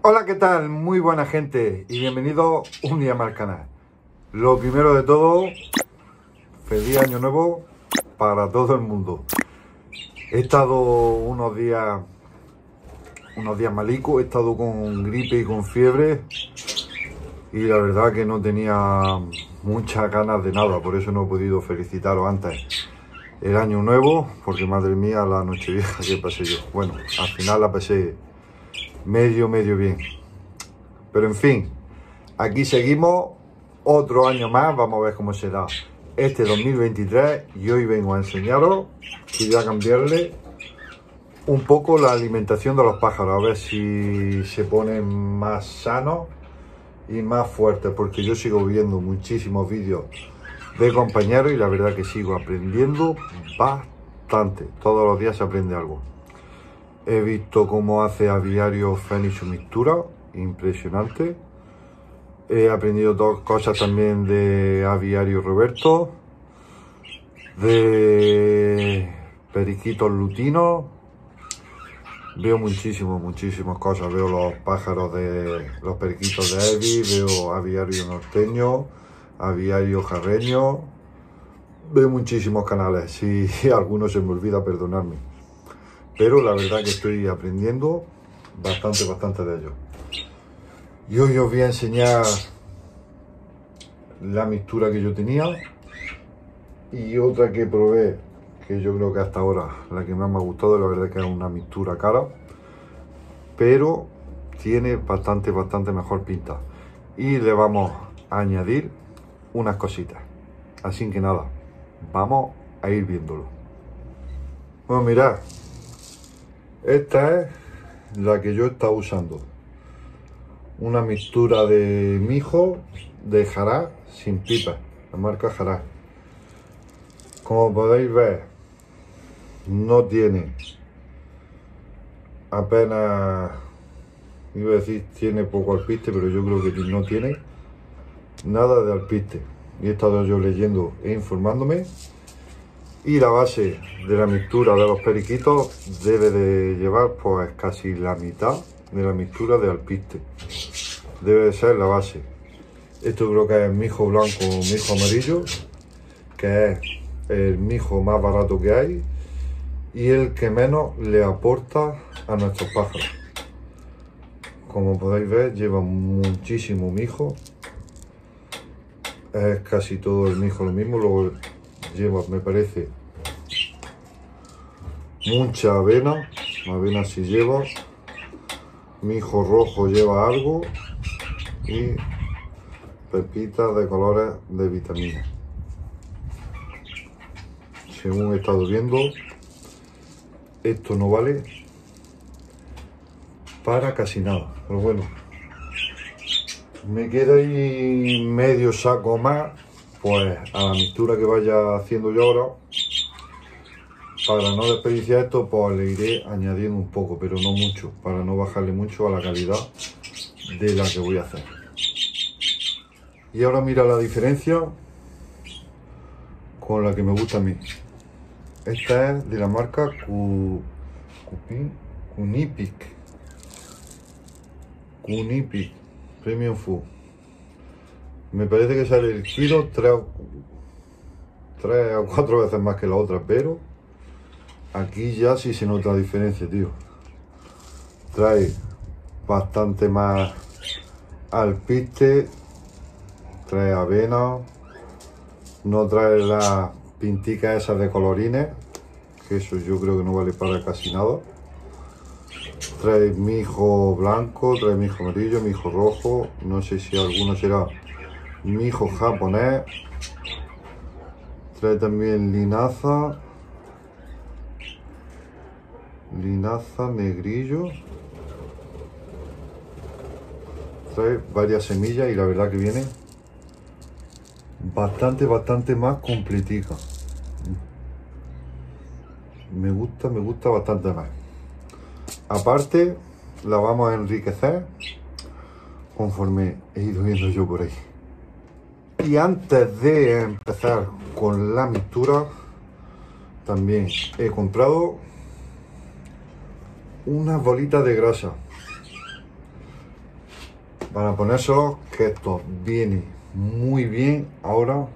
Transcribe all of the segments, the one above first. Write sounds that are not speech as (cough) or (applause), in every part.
Hola, ¿qué tal? Muy buena gente y bienvenido un día más al canal. Lo primero de todo, feliz año nuevo para todo el mundo. He estado unos días, unos días malicos, he estado con gripe y con fiebre y la verdad que no tenía muchas ganas de nada, por eso no he podido felicitaros antes el año nuevo, porque madre mía la noche vieja que pasé yo. Bueno, al final la pasé medio, medio bien. Pero en fin, aquí seguimos otro año más, vamos a ver cómo será este 2023 y hoy vengo a enseñaros que voy a cambiarle un poco la alimentación de los pájaros, a ver si se ponen más sanos y más fuertes, porque yo sigo viendo muchísimos vídeos de compañeros y la verdad que sigo aprendiendo bastante, todos los días se aprende algo. He visto cómo hace aviario Fénix su mixtura, impresionante. He aprendido dos cosas también de aviario Roberto, de periquitos lutinos. Veo muchísimas, muchísimas cosas. Veo los pájaros de los periquitos de Evi, veo aviario norteño, aviario jarreño. Veo muchísimos canales. Si (laughs) alguno se me olvida, perdonadme pero la verdad que estoy aprendiendo bastante, bastante de ello. Y hoy os voy a enseñar la mixtura que yo tenía y otra que probé, que yo creo que hasta ahora la que más me ha gustado, la verdad que es una mixtura cara, pero tiene bastante, bastante mejor pinta. Y le vamos a añadir unas cositas. Así que nada, vamos a ir viéndolo. Bueno, mirad, esta es la que yo estaba usando. Una mixtura de mijo de jará sin pipa, la marca jará. Como podéis ver, no tiene apenas, iba a decir tiene poco alpiste, pero yo creo que no tiene nada de alpiste. Y he estado yo leyendo e informándome y la base de la mixtura de los periquitos debe de llevar pues casi la mitad de la mixtura de alpiste. Debe de ser la base. Esto creo que es mijo blanco mijo amarillo, que es el mijo más barato que hay y el que menos le aporta a nuestros pájaros. Como podéis ver, lleva muchísimo mijo. Es casi todo el mijo lo mismo. Luego lleva, me parece, mucha avena, avena si lleva, mijo rojo lleva algo y pepitas de colores de vitamina. Según he estado viendo, esto no vale para casi nada, pero bueno, me queda ahí medio saco más, pues a la mixtura que vaya haciendo yo ahora para no desperdiciar esto, pues le iré añadiendo un poco, pero no mucho, para no bajarle mucho a la calidad de la que voy a hacer. Y ahora mira la diferencia con la que me gusta a mí. Esta es de la marca Cunipic. Cunipic Premium Food. Me parece que sale el kilo tres o cuatro veces más que la otra, pero Aquí ya sí se nota la diferencia, tío. Trae bastante más alpiste, trae avena, no trae las pinticas esas de colorines, que eso yo creo que no vale para casi nada. Trae mijo blanco, trae mijo amarillo, mijo rojo, no sé si alguno será mijo japonés. Trae también linaza linaza, negrillo. Trae varias semillas y la verdad que viene bastante, bastante más completica. Me gusta, me gusta bastante más. Aparte, la vamos a enriquecer conforme he ido viendo yo por ahí. Y antes de empezar con la mixtura, también he comprado unas bolitas de grasa. Para ponérselo que esto viene muy bien ahora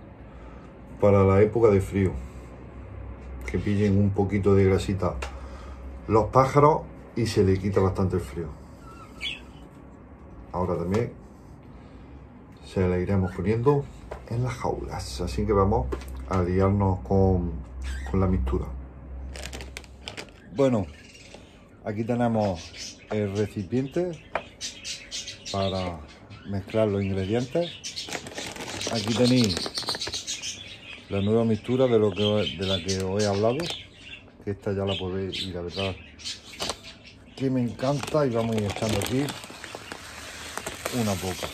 para la época de frío. Que pillen un poquito de grasita los pájaros y se le quita bastante el frío. Ahora también se la iremos poniendo en las jaulas. Así que vamos a liarnos con, con la mixtura. Bueno, aquí tenemos el recipiente para mezclar los ingredientes. Aquí tenéis la nueva mixtura de, lo que, de la que os he hablado, que esta ya la podéis, y la verdad que me encanta y vamos a ir echando aquí una poca.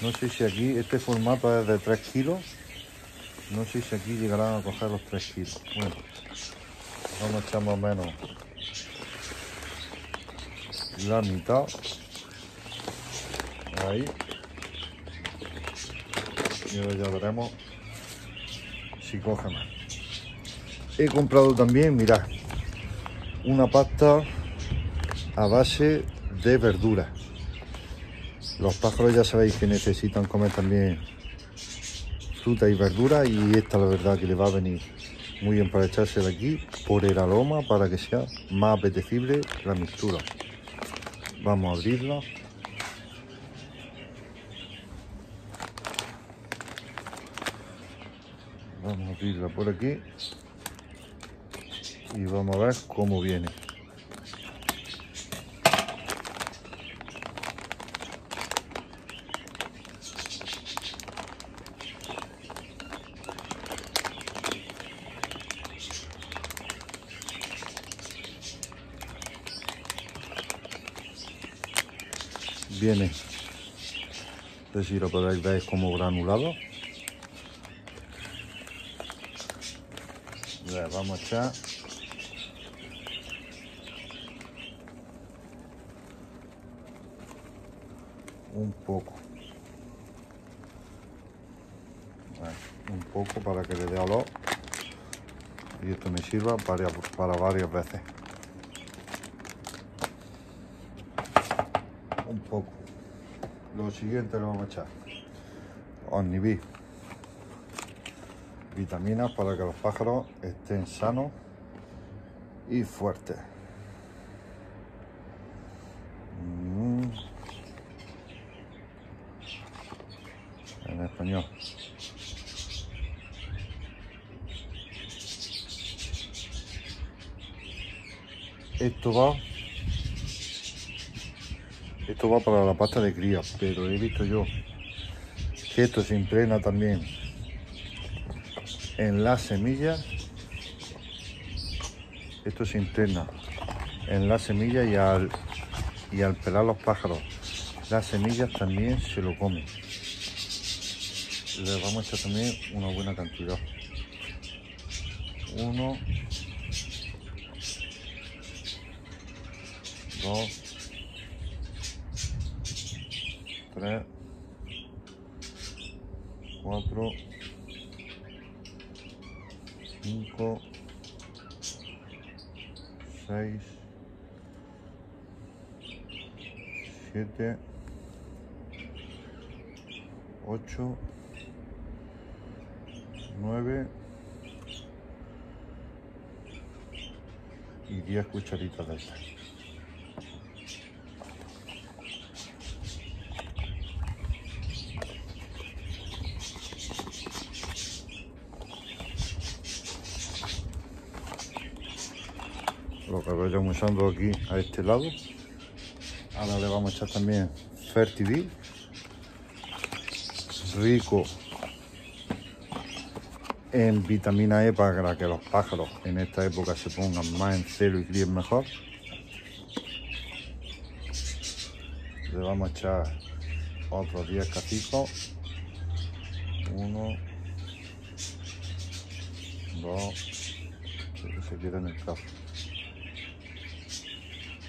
No sé si aquí, este formato es de 3 kilos, no sé si aquí llegarán a coger los 3 kilos. Bueno, vamos a echar más o menos la mitad. Ahí. Y ahora ya veremos si coge más. He comprado también mirad una pasta a base de verduras los pájaros ya sabéis que necesitan comer también fruta y verdura y esta la verdad que le va a venir muy bien para echársela aquí por el aroma para que sea más apetecible la mixtura vamos a abrirla vamos a abrirla por aquí. Y vamos a ver cómo viene viene no sé si lo podéis ver como granulado. Le vamos a echar. Un poco. Un poco para que le dé olor. Y esto me sirva para, para varias veces un poco siguiente lo vamos a echar. Omnibi vitaminas para que los pájaros estén sanos y fuertes. Mm. en español. Esto va esto va para la pasta de cría, pero he visto yo que esto se impregna también en las semillas. Esto se impregna en las semillas y al, y al pelar los pájaros. Las semillas también se lo comen. Le vamos a echar también una buena cantidad. Uno, dos, 3 4 5 6 7 8 9 y 10 cucharitas de estas lo que vayamos usando aquí a este lado. Ahora le vamos a echar también Fertivil rico en vitamina E para que los pájaros en esta época se pongan más en celo y críen mejor. Le vamos a echar otros 10 cacicos 1 2 que se queda en el caso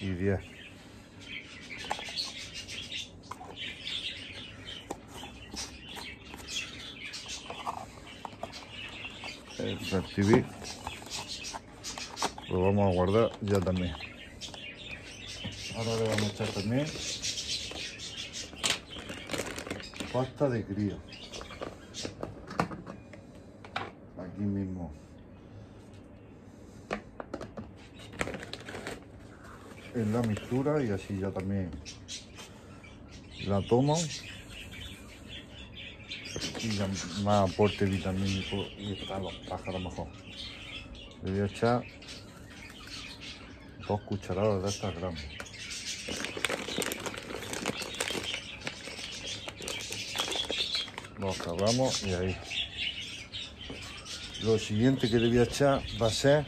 y 10. El TV lo vamos a guardar ya también. Ahora le vamos a echar también pasta de cría. Aquí mismo. La mixtura y así ya también la tomo y ya más aporte vitamínico y para los pájaros mejor. Le voy a echar dos cucharadas de estas grandes. Lo acabamos y ahí. Lo siguiente que le voy a echar va a ser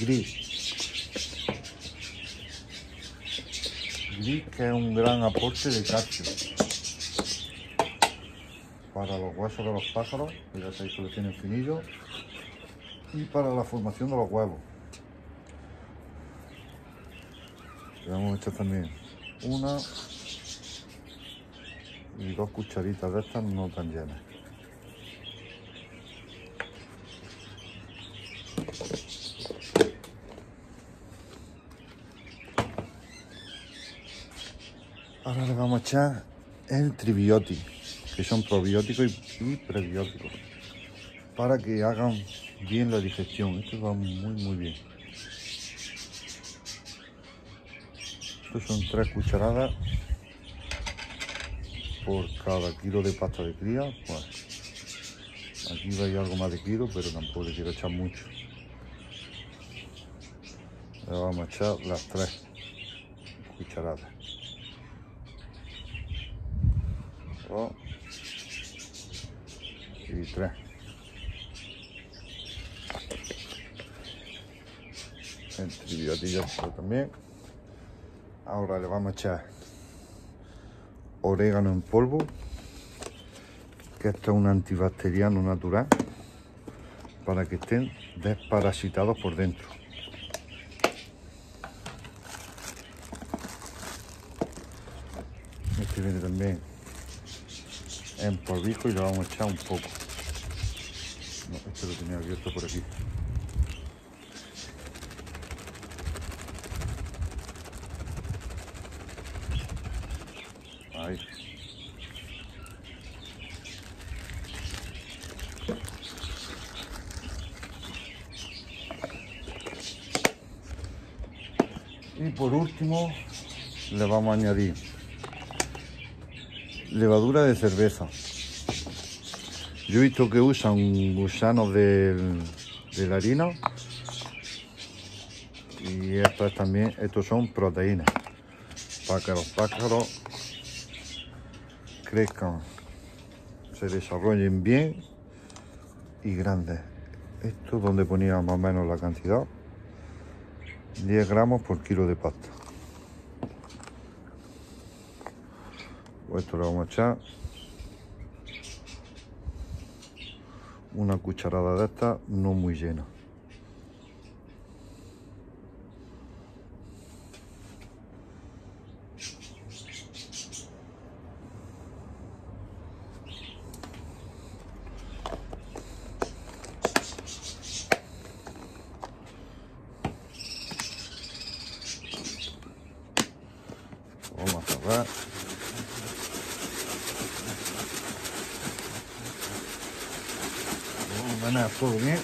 gris. Que es un gran aporte de calcio para los huesos de los pájaros, ya sabéis que lo tienen finillo, y para la formación de los huevos. Le vamos a echar también una y dos cucharitas de estas no tan llenas. Ahora le vamos a echar el tribiótico, que son probióticos y, prebióticos, para que hagan bien la digestión. Esto va muy, muy bien. Estos son tres cucharadas por cada kilo de pasta de cría. Pues, aquí va a algo más de kilo, pero tampoco le quiero echar mucho. Le vamos a echar las tres cucharadas. Y tres. El también. Ahora le vamos a echar orégano en polvo, que esto es un antibacteriano natural, para que estén desparasitados por dentro. Este viene también en polvijo y lo vamos a echar un poco. No, este lo tenía abierto por aquí. Y por último le vamos a añadir levadura de cerveza. Yo he visto que usan gusanos de, de la harina y estas también, estos son proteínas para que los pájaros crezcan, se desarrollen bien y grandes. Esto es donde ponía más o menos la cantidad. 10 gramos por kilo de pasta. Esto le vamos a echar una cucharada de esta, no muy llena. Bien.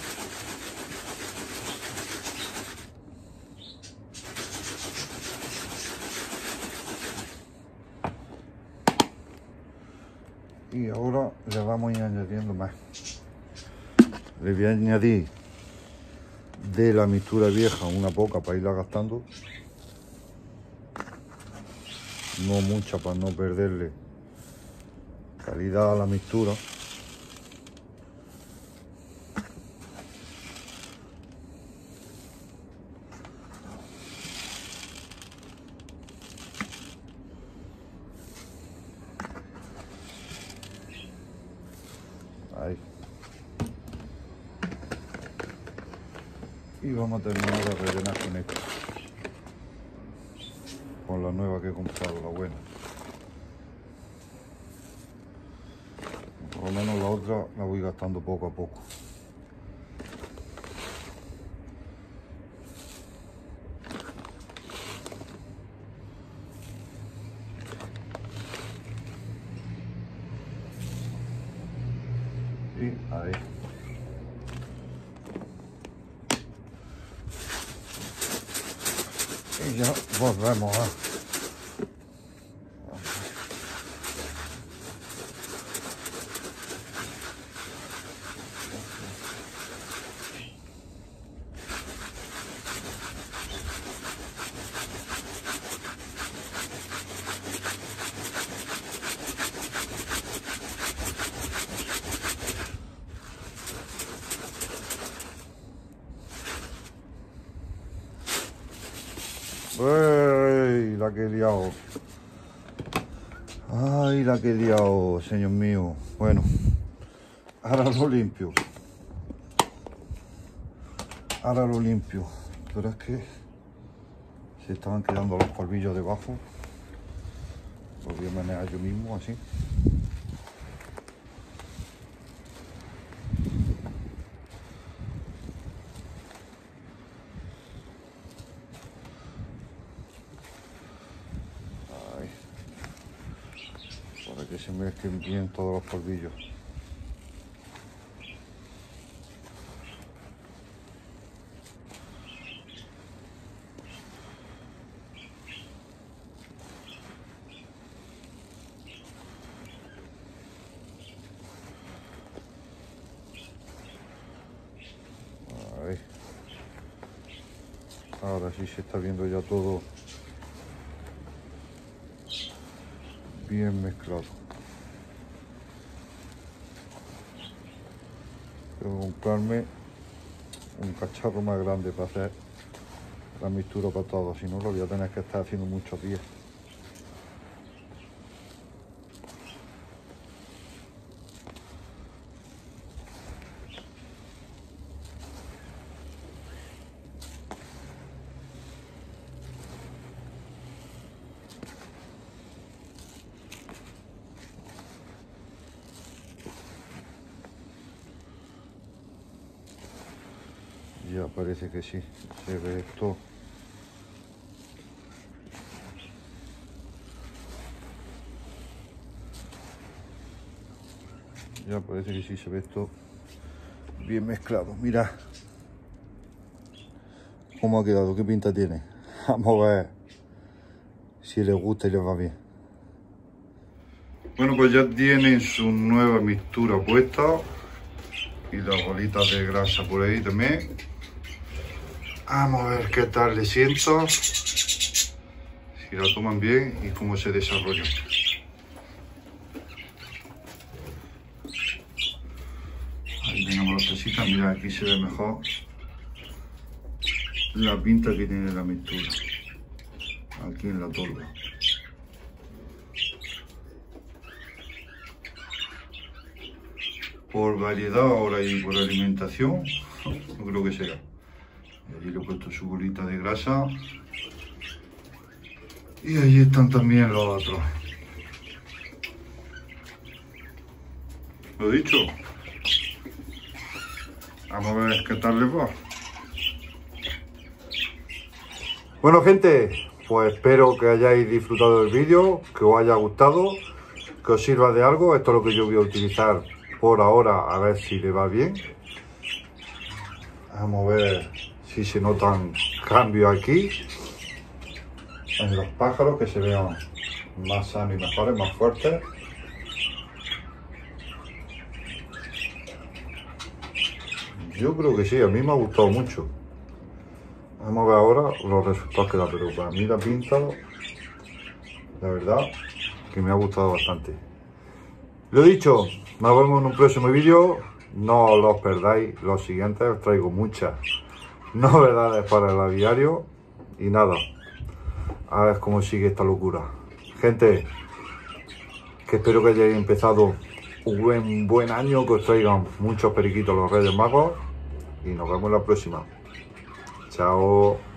Y ahora le vamos a ir añadiendo más. Le voy a añadir de la mixtura vieja una poca para irla gastando. No mucha para no perderle calidad a la mixtura. Y vamos a terminar de rellenar con esto. Con la nueva que he comprado, la buena. Por lo menos la otra la voy gastando poco a poco. Y ahí. Y ya volvemos a... ¡Ay, la que he liado! ¡Ay, la que he liado, señor mío! Bueno, ahora lo limpio. Ahora lo limpio. Pero es que se estaban quedando los polvillos debajo. Los voy a manejar yo mismo, así. Ay. Para bien todos los polvillos. Ahora sí se está viendo ya todo bien mezclado. Tengo que comprarme un cacharro más grande para hacer la mixtura para todo, si no lo voy a tener que estar haciendo muchos días. Parece que sí, se ve esto. Ya parece que sí se ve esto bien mezclado. Mira cómo ha quedado, qué pinta tiene. (laughs) Vamos a ver si les gusta y les va bien. Bueno, pues ya tienen su nueva mixtura puesta y las bolitas de grasa por ahí también. Vamos a ver qué tal le siento, si la toman bien y cómo se desarrolla. Ahí tenemos las tesitas, mira aquí se ve mejor la pinta que tiene la mixtura, aquí en la torre. Por variedad ahora y por alimentación, (laughs) no creo que será. Allí le he puesto su bolita de grasa. Y ahí están también los otros. Lo dicho. Vamos a ver qué tal les va. Bueno gente, pues espero que hayáis disfrutado del vídeo, que os haya gustado, que os sirva de algo. Esto es lo que yo voy a utilizar por ahora, a ver si le va bien. Vamos a ver si se notan cambios aquí en los pájaros que se vean más sanos y mejores, más fuertes. Yo creo que sí, a mí me ha gustado mucho. Vamos a ver ahora los resultados que da, pero para mí la pinta, la verdad, que me ha gustado bastante. Lo dicho, nos vemos en un próximo vídeo. No los perdáis los siguientes, os traigo muchas (laughs) novedades para el aviario. Y nada, a ver cómo sigue esta locura. Gente, que espero que hayáis empezado un buen, buen año, que os traigan muchos periquitos los Reyes Magos. Y nos vemos la próxima. Chao.